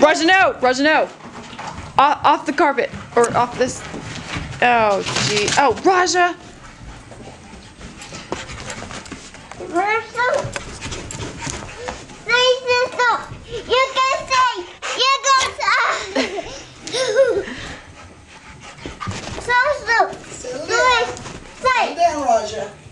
Rajano, Rajano, Off, off the carpet. Or off this. Oh, gee. Oh, Raja! Raja! Say! You can say!